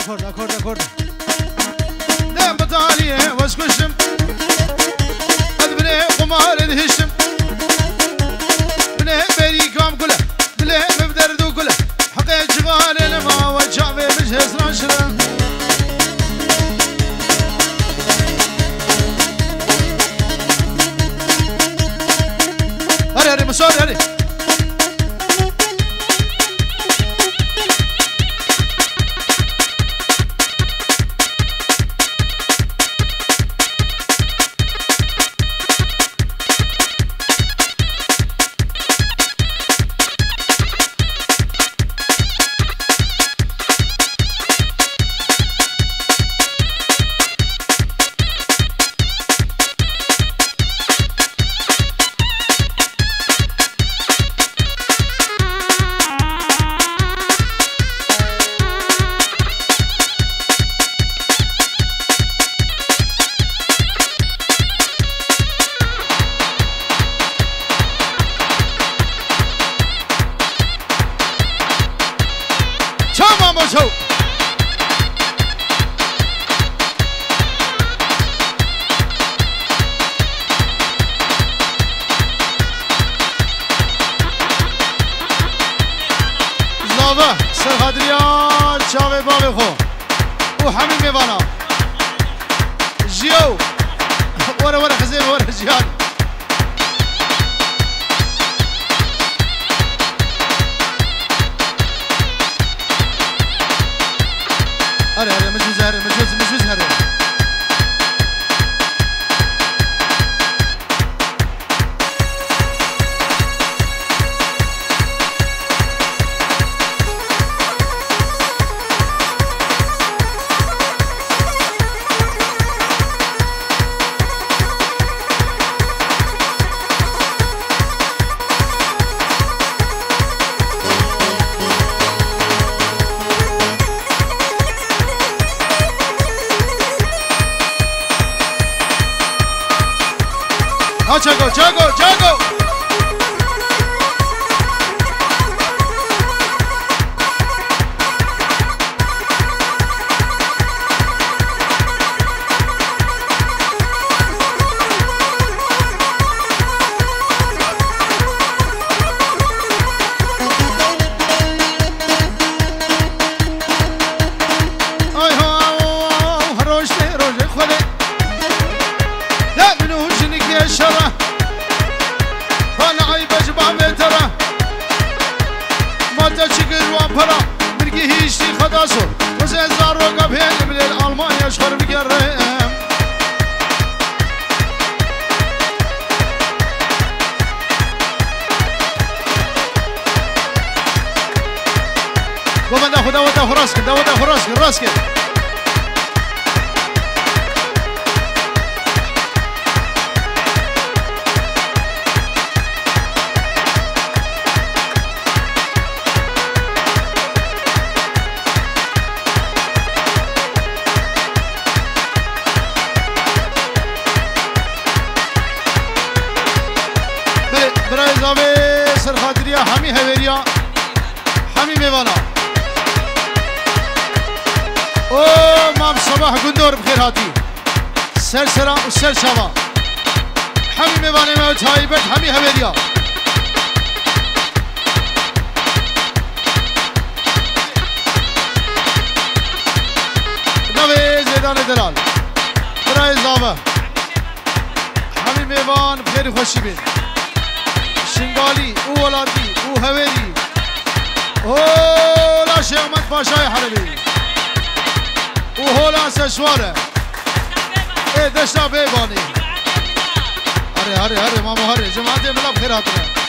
Akord, akord, akord. Ne bataliye vazgeçtim. Adbine kumar ediştim. Bile beri kam kule. Bile mevderdu kule. Hakkı çıkan elma ve çavi. چاوه باوه خو. او همین میوانا Chaco, Chaco, Chaco. صباح گندور بخیر هاتی سر سرا و سر شوا همی میوانه ما تایبت همی هوریا نوی زیدان دلال. برای زاوه. همی میوان بخیر خوشی بین. شنگالی او ولادی او هویری هولا شیخ محمد پاشای او هولا سشواره ای دشتا بیبانی هره هره هره ماما هره جماعت ملا بخیر هاتونه روز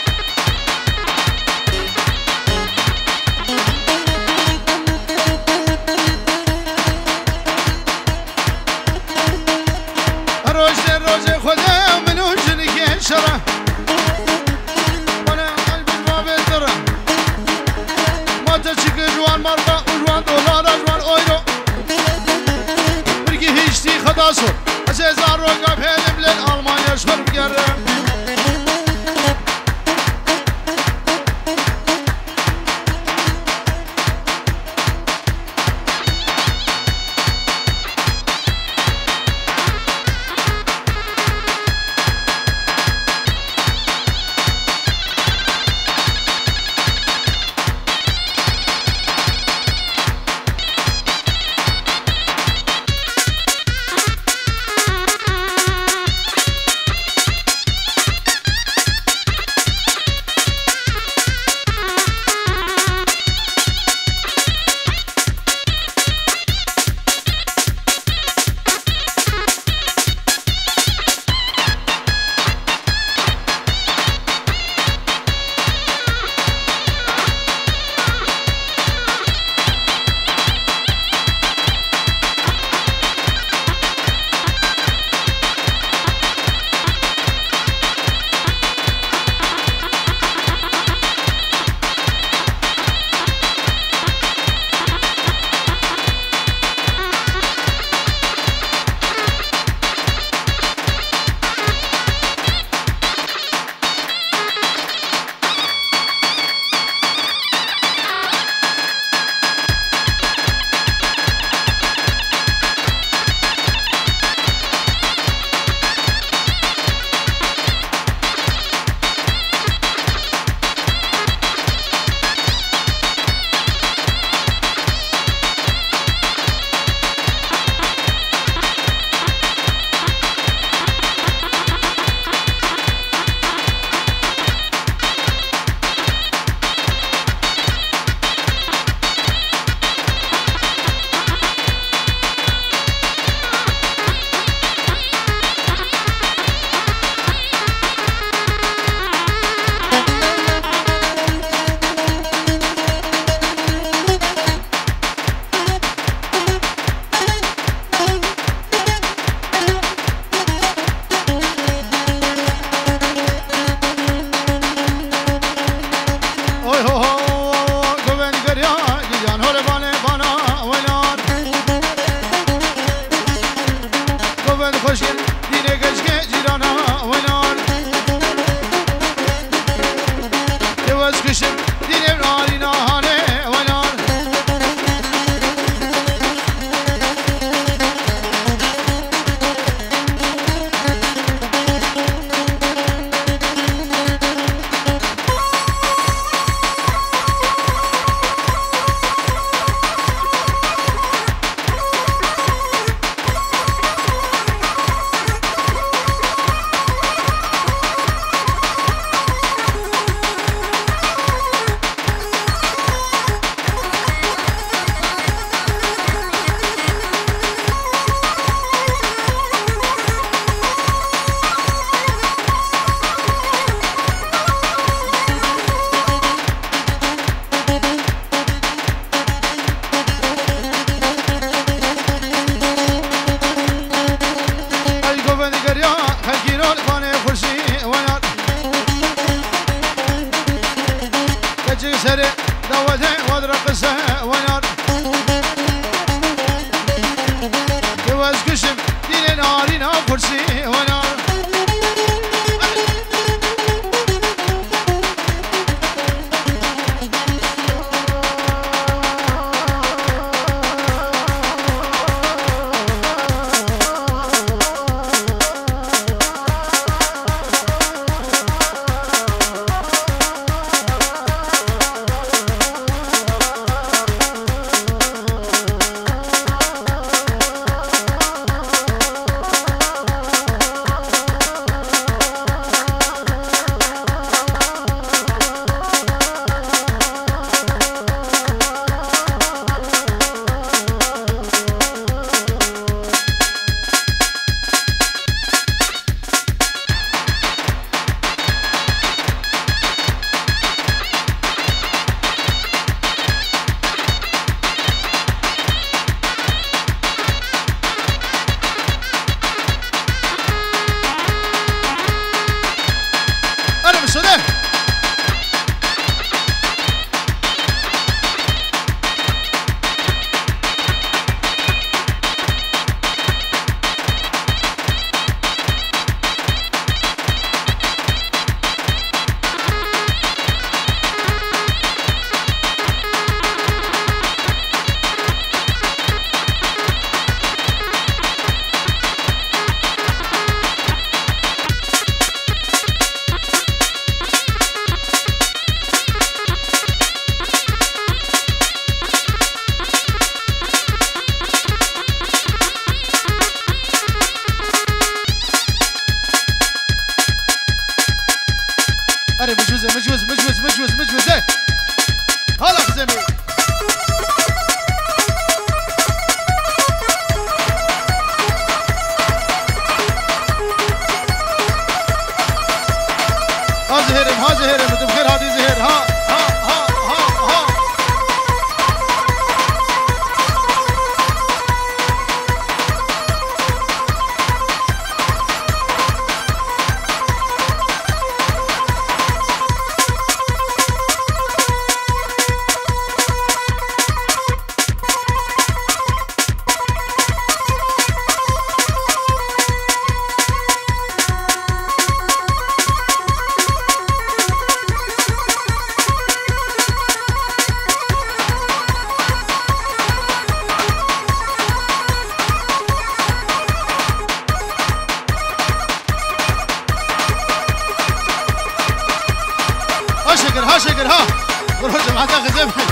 Hadi kızım.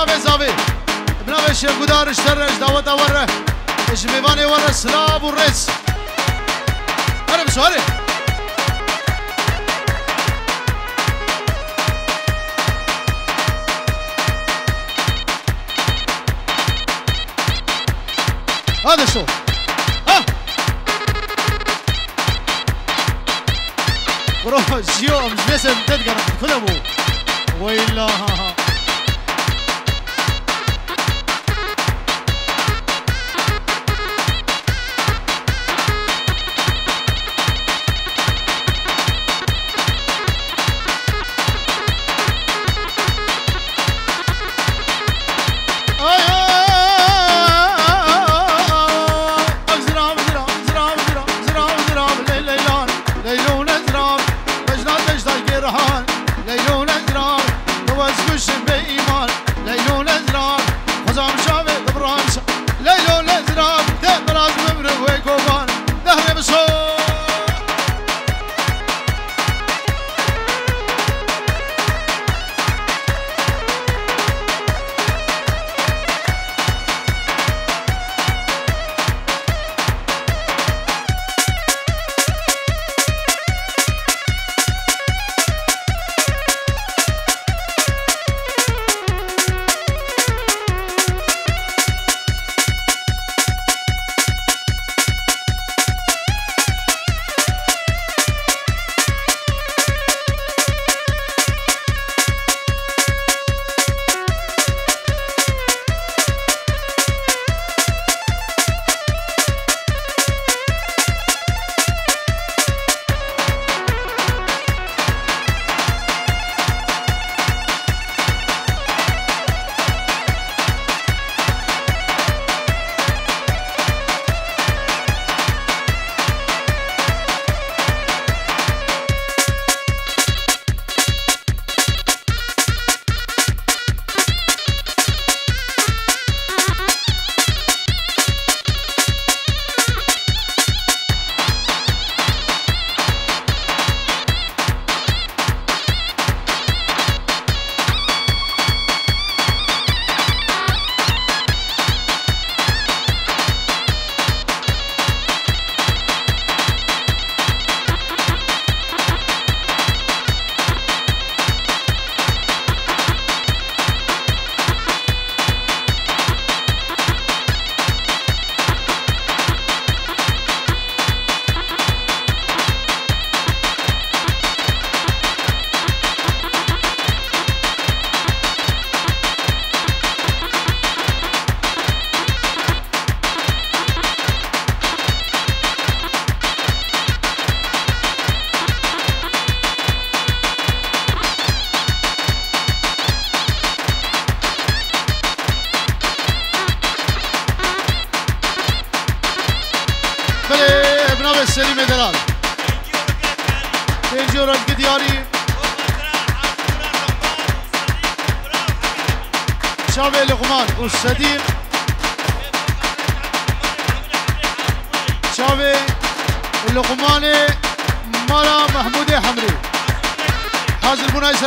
بناوی زاوی. شي شیرگودار شترش داوت آوره اش میوانی وره سلاب و رس. هره بسو هره هذا شو ها بروح جيو مش بس تدقر كله ويلا ها ها.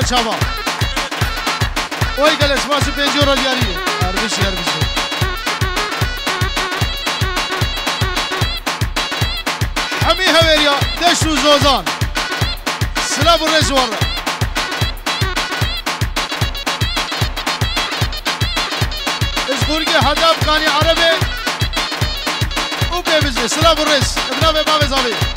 çava. Oy gales vası peziyor al yari. Ermiş yermiş. Hemi heveriya deşru zozan. Sıla bu rezvarra. Ezgurge hadab kani arabe. Ubbe bizde sıla bu rez. İbna ve babez abi.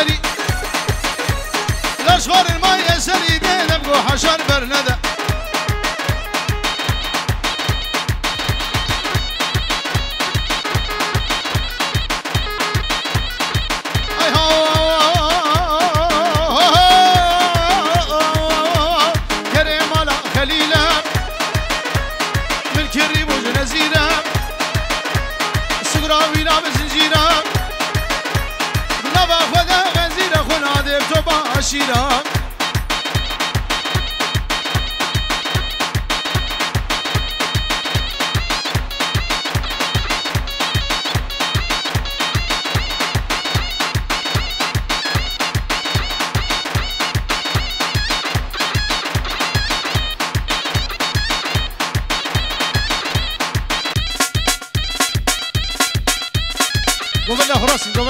يزري لا جوار الماء يزري بين ابقو حجر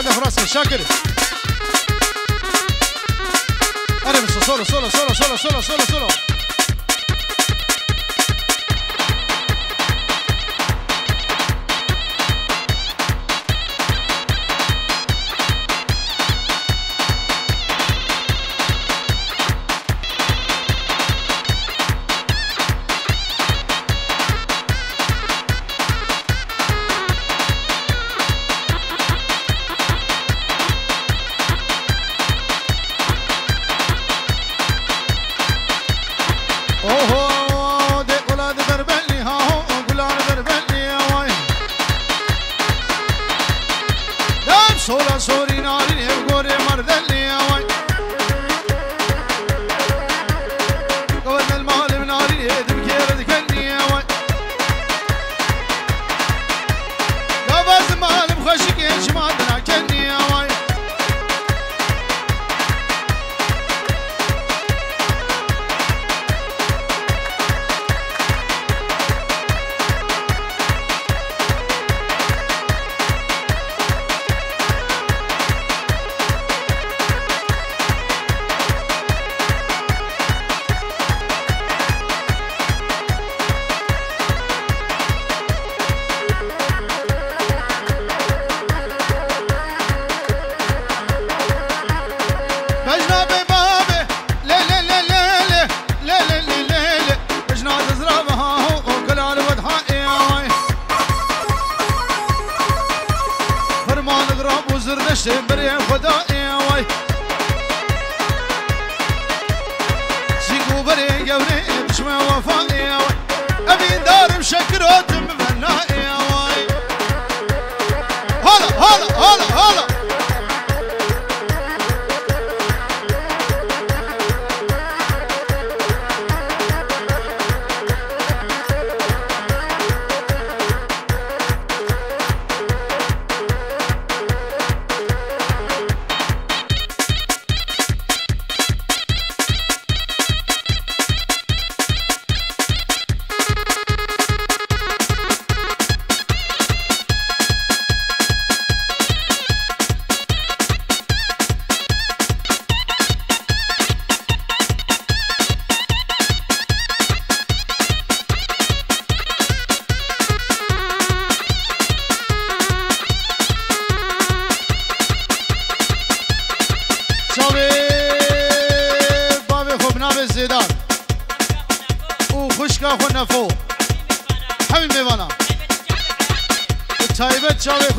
وقف راسك شاكر أنا بس سولو سولو سولو سولو سولو سولو, سولو.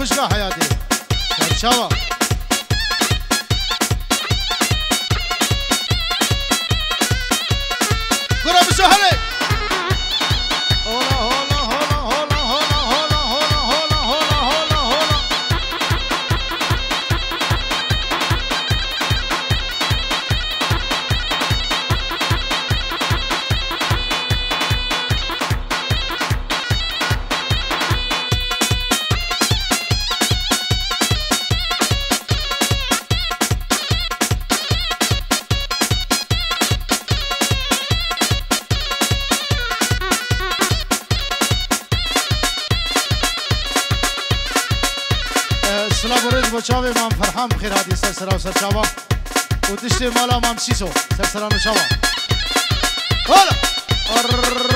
خوشگاه حیاتی در چاوا سرسرا و سرچاوا و تشتی مالا ممسیسو سرسرا و شاوا ار...